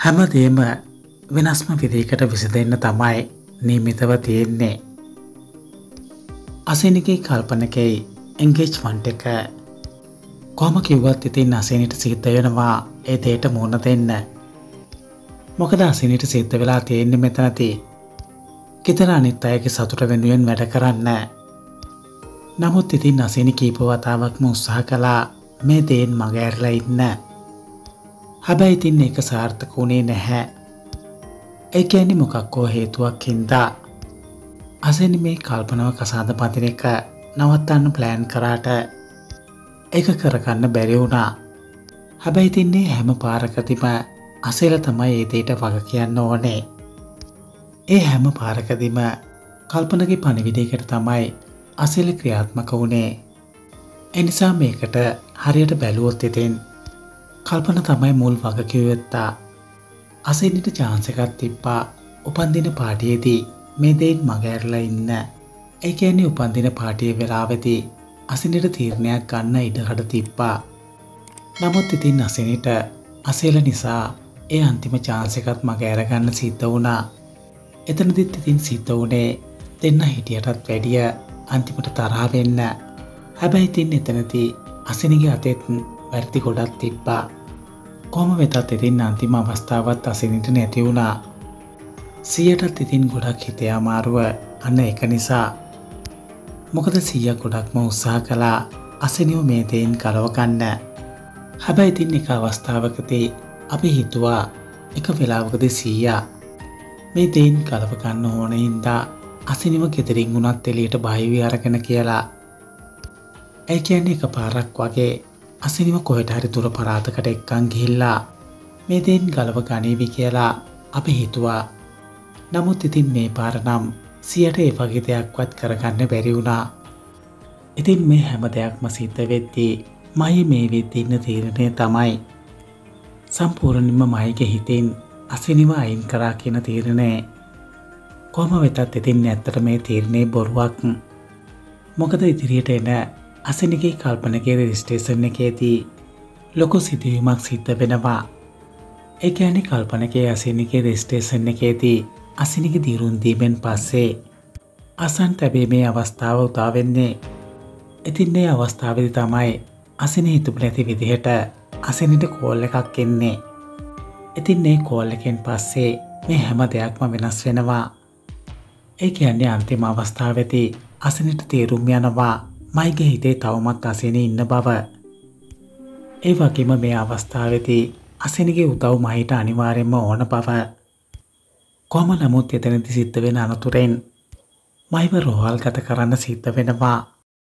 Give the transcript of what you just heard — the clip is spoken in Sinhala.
හැමදේම වෙනස්ම විදිකට විසඳෙන්න තමයි නීමිතව තියෙන්නේ. අසනිකයි කල්පනකයි එංගේජ් වන්ට එක කොම කිව්වත් ඉතින් අසනට සිද්ධ වෙනවා ඒ දේට මුණ දෙන්න. මොකද අසිනිට සිද්ධ වෙලා තියෙන්නේ මෙතනති. කිතර අනිත් අයගේ සතුට වෙනුවෙන් වැඩ කරන්න. නමුත් ඉතින් අසිනි කීප වතාවක්ම උත්සාහ කලා මේ දේෙන් මගඇරලා ඉන්න. හැබැයි ඉතින් එක සාර්ථක වුණේ නැහැ. ඒ ඇනි මොකක්කෝ හේතුවක් හින්දා. අසනි මේ කල්පනව කසාද පතින එක නවත්තන්න ප්ලෑන් කරාට එක කරගන්න බැරි වුණා. හැබැයි තින්නේ හැම පාරකතිම අසේල තමයි ඒදේට වග කියන්න ඕනේ. ඒ හැම පාරකදිම කල්පනගේ පණිවිඩයකට තමයි අසෙල ක්‍රියාත්මක වුණේ. එනිසා මේකට හරියට බැලුවොත් එතෙන් කල්පන තමයි මුල් වගකිවවෙත්තා. අසෙන්නිට චාන්සකත් තිබ්බා උපන්දින පාටියේදී මේ දෙයින් මගඇරලා ඉන්න. ඒ ඇන්නේ උපන්දින පාටිය වෙලාවෙති අසිනට තීරණයක් ගන්න ඉඩහට තිබ්බා. නමුත් ඉතින් අසනිට අසේල නිසා ඒ අන්තිම චාන්සකත් මග ඇරගන්න සිද්ධ වුණා. එතනදිත් ඉතින් සිද්ධ වුණේ දෙන්න හිටියටත් වැඩිය අන්තිමට තරාවෙන්න හැබැයි තින් එතනති අසිනිගේ අතෙත් වැරදි ගොඩක් තිබ්බා කොම වෙතත් ඉතින් අන්තිම අවස්ථාවත් අසිනිට නැති වුණා. සියටත් ඉතින් ගොඩක් හිතයාමාරුව අන්න එක නිසා මොකද සීය ගොඩක්ම උත්සා කලා අසනිෝ මේ දෙයින් කලවකන්න හැබැයි ඉතින් එක අවස්ථාවකතේ අපි හිතුවා එක වෙලාවකද සීයා මේ දෙයින් කලපකන්න ඕන හින්දා අසිනිම ගෙදරින් වුණත් එලියට බයිවි අරගෙන කියලා. ඇයි කියන්නේ එක පාරක් වගේ අසිනිම කොහෙට හරි තුර පරාතකට එක්කං ගිහිල්ලා මේ දෙයින් ගලව ගනීවි කියලා අපි හිතුවා. නමුත් ඉතින් මේ පාරනම් සියට ඒ වගේ දෙයක්වත් කරගන්න බැරි වුණා. ඉතින් මේ හැම දෙයක්ම සිද්ධ වෙද්දී මයි මේ විද්දින්න තීරණය තමයි. සම්පූර්ණිම මයික හිතින් අසිනිම අයින් කරා කියන තීරණය කොම වෙතත් ඉතින් ඇත්තට මේ තීරණය බොරුවක් මොකද ඉදිරියට එන අසනිගේ කල්පනගේ රෙස්ටේෂන් එකේදී ලොකු සිදුවීමක් සිද්ධ වෙනවා. ඒ ඇනි කල්පනගේ අසිනිගේ රෙස්ටේෂන් එකේදී අසිනික දීරුන්දීමෙන් පස්සේ අසන් තැබීමේ අවස්ථාව උතාවෙන්නේ ඉතින්නේ අවස්ථාවදි තමයි අසින හිතුප නැති විදිහට අසනිට කෝල්ල එකක් එන්නේ. ඉතින් ඒ කෝල්ලකෙන් පස්සේ මේ හැම දෙයක්ම වෙනස් වෙනවා. ඒ කියන්නේ අන්තිම අවස්ථාවති අසනට තේරුම් යනවා. මයිගේ හිතේ තවමත් අසෙන ඉන්න බව. ඒ වගේම මේ අවස්ථාවති අසනිගේ උදව් මහිට අනිවාරෙන්ම ඕන බව. කොම නමුත් එතනති සිද්ධ වෙන අනතුරෙන් මයිව රෝහල් ගත කරන්න සිද්ධ වෙනවා.